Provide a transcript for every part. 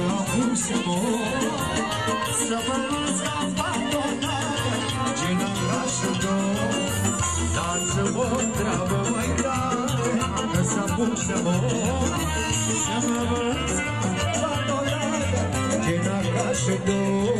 un sabor, saborosa patronada, llena de Танцы вот трава моя, красоту собой, самого Где на кашу дом.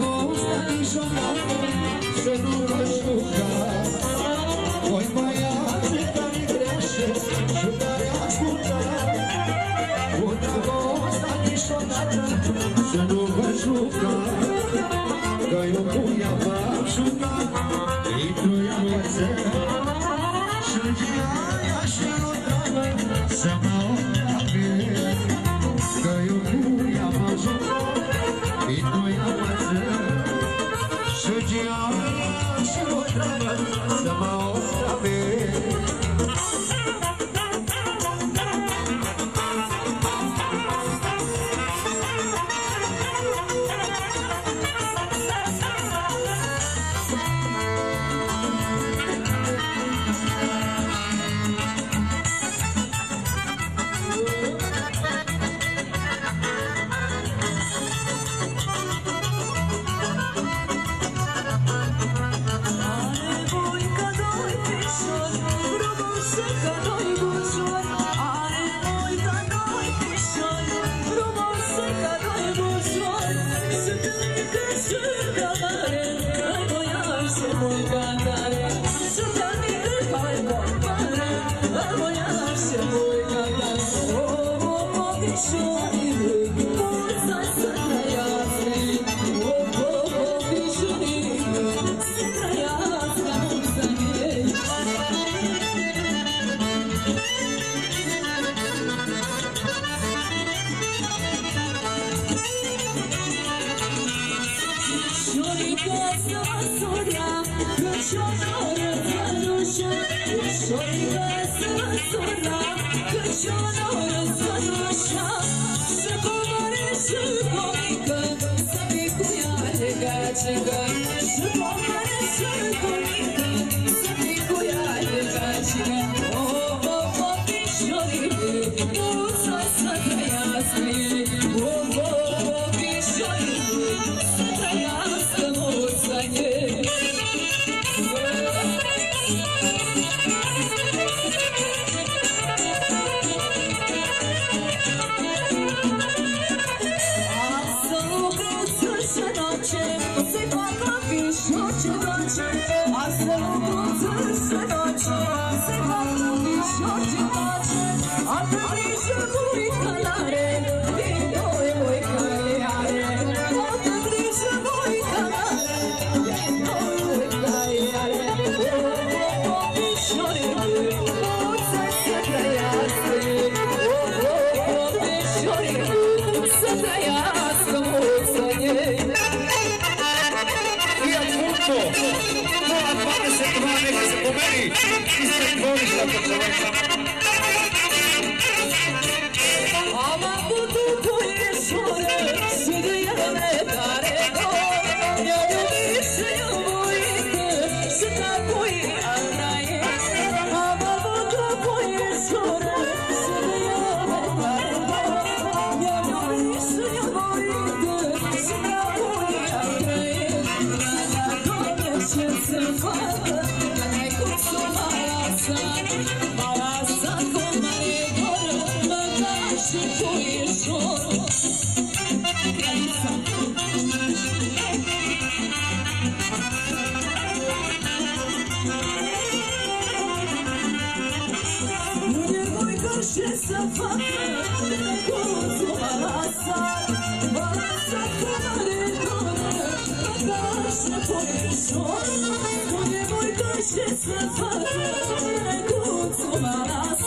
ca abandonată Ce n-am să dor Bye. konuşur Bu ne boy köşesi farkı Kutsuma nasıl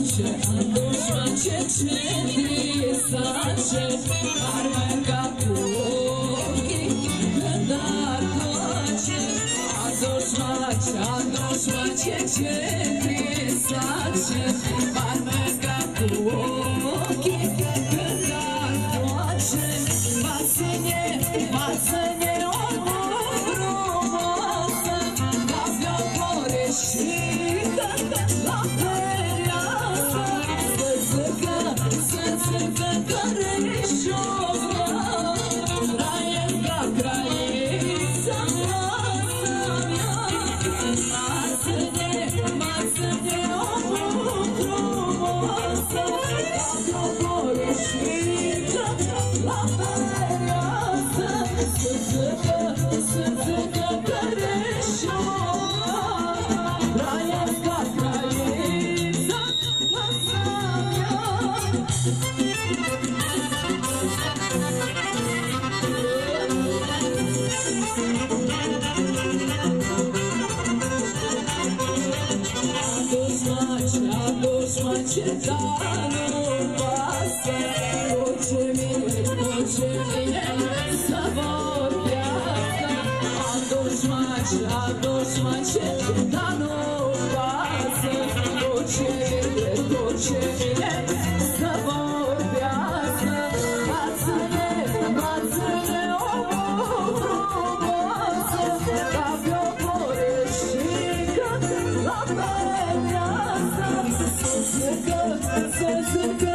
saçı Boşma çeçmeni saçı Armen kapı Göndar koçı Azoşma çandoşma çeçmeni saçı Armen kapı Adoçma, adoçma, cezanı basar o cemil la dușman ce Dar nu pasă Docele, docele Să vorbească Bață-le, bață-le Omul frumoasă Ca pe o poreșică La meleasă Să zică, să zică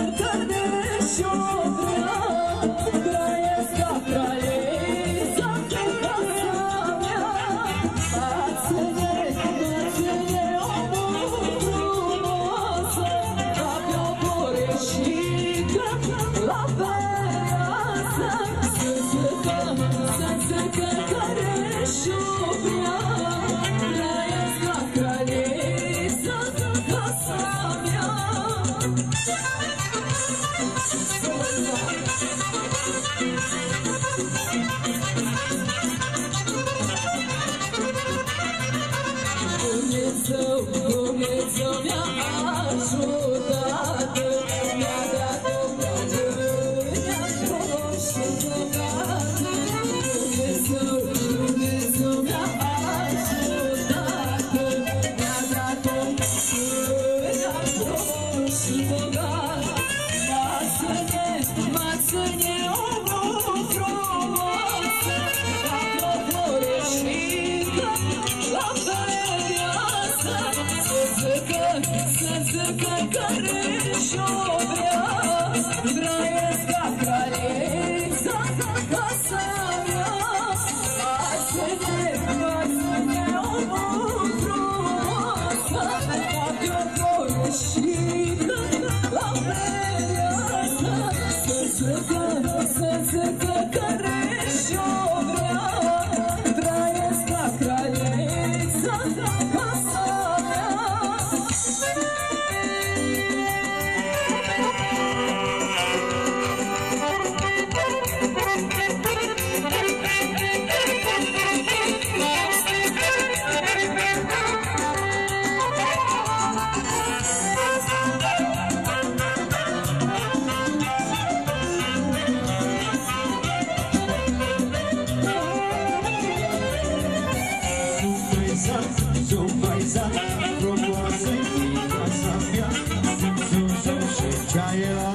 Michaela,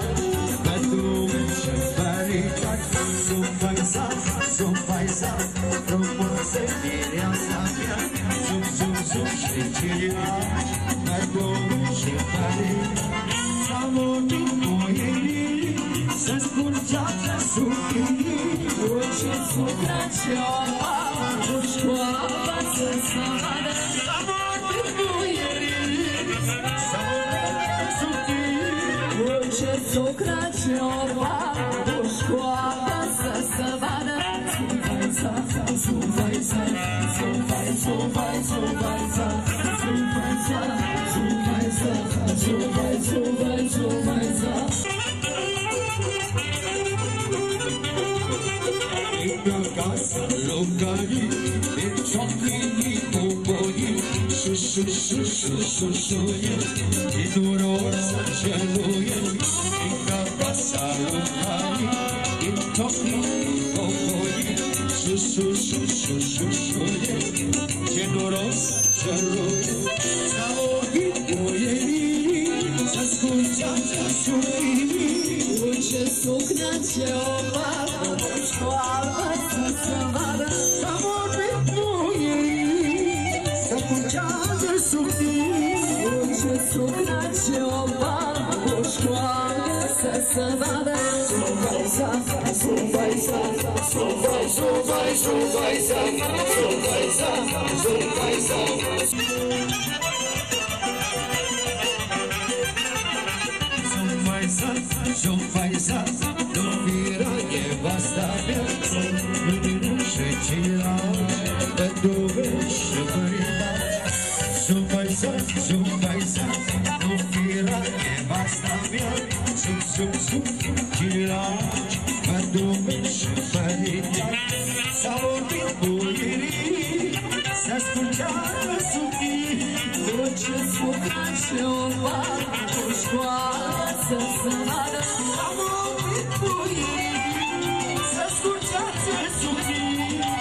pe duce ferita, sunt paisat, sunt paisat, frumos se mire asta mea, sub, sub, sub Sicilia, pe duce ferita, s-a murit cu ei, se scurgea pe suchinii, ucit sub Crăciora, să-ți Look at you, it's chocolate. Celuye y sambada são Faisal, são Faisal, João Vira Susu kilat Kadung separi Să scurgeară suchi Tot ce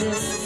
Something